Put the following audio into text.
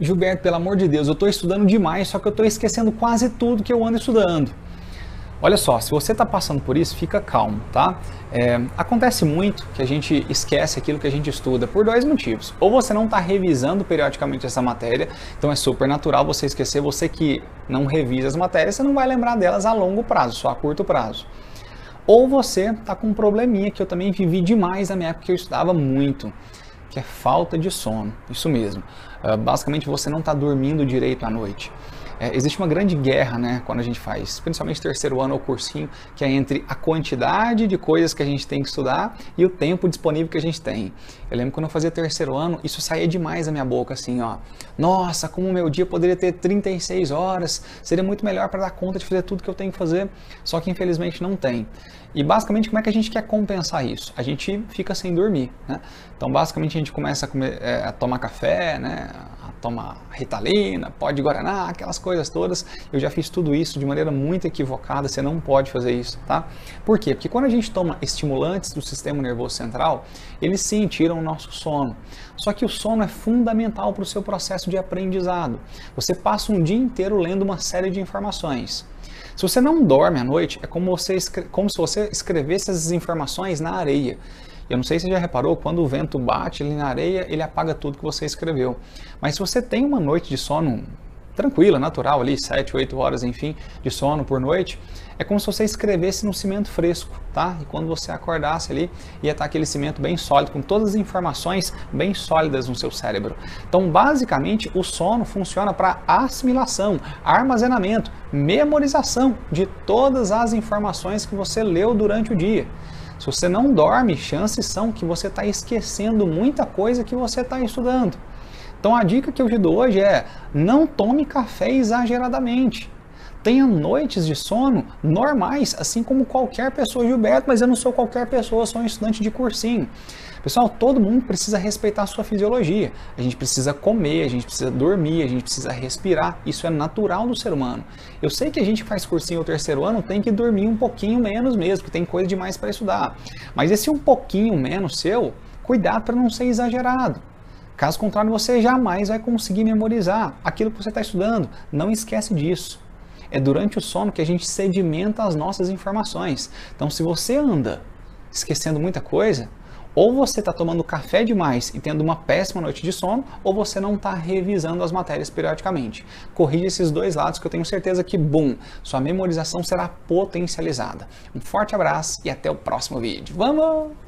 Gilberto, pelo amor de Deus, eu estou estudando demais, só que eu estou esquecendo quase tudo que eu ando estudando. Olha só, se você está passando por isso, fica calmo, tá? É, acontece muito que a gente esquece aquilo que a gente estuda por dois motivos. Ou você não está revisando periodicamente essa matéria, então é super natural você esquecer. Você que não revisa as matérias, você não vai lembrar delas a longo prazo, só a curto prazo. Ou você está com um probleminha que eu também vivi demais na minha época que eu estudava muito, que é falta de sono. Isso mesmo. Uh, basicamente você não está dormindo direito à noite. É, existe uma grande guerra, né, quando a gente faz, principalmente terceiro ano ou cursinho, que é entre a quantidade de coisas que a gente tem que estudar e o tempo disponível que a gente tem. Eu lembro quando eu fazia terceiro ano, isso saía demais da minha boca, assim, ó. Nossa, como o meu dia poderia ter 36 horas, seria muito melhor para dar conta de fazer tudo que eu tenho que fazer, só que infelizmente não tem. E basicamente, como é que a gente quer compensar isso? A gente fica sem dormir, né? Então, basicamente, a gente começa a, comer, é, a tomar café, né? A tomar ritalina, pó de guaraná, aquelas coisas todas. Eu já fiz tudo isso de maneira muito equivocada, você não pode fazer isso, tá? Por quê? Porque quando a gente toma estimulantes do sistema nervoso central, eles sim tiram o nosso sono. Só que o sono é fundamental para o seu processo de aprendizado. Você passa um dia inteiro lendo uma série de informações. Se você não dorme à noite, é como, você, como se você escrevesse essas informações na areia. Eu não sei se você já reparou, quando o vento bate ali na areia, ele apaga tudo que você escreveu. Mas se você tem uma noite de sono tranquila, natural ali, 7, 8 horas, enfim, de sono por noite, é como se você escrevesse no cimento fresco, tá? E quando você acordasse ali, ia estar aquele cimento bem sólido, com todas as informações bem sólidas no seu cérebro. Então, basicamente, o sono funciona para assimilação, armazenamento, memorização de todas as informações que você leu durante o dia. Se você não dorme, chances são que você está esquecendo muita coisa que você está estudando. Então a dica que eu te dou hoje é: não tome café exageradamente. Tenha noites de sono normais, assim como qualquer pessoa, Gilberto, mas eu não sou qualquer pessoa, sou um estudante de cursinho. Pessoal, todo mundo precisa respeitar a sua fisiologia. A gente precisa comer, a gente precisa dormir, a gente precisa respirar. Isso é natural do ser humano. Eu sei que a gente faz cursinho o terceiro ano tem que dormir um pouquinho menos mesmo, que tem coisa demais para estudar. Mas esse um pouquinho menos seu, cuidado para não ser exagerado. Caso contrário, você jamais vai conseguir memorizar aquilo que você está estudando. Não esquece disso. É durante o sono que a gente sedimenta as nossas informações. Então, se você anda esquecendo muita coisa, ou você está tomando café demais e tendo uma péssima noite de sono, ou você não está revisando as matérias periodicamente. Corrija esses dois lados que eu tenho certeza que, bum, sua memorização será potencializada. Um forte abraço e até o próximo vídeo. Vamos!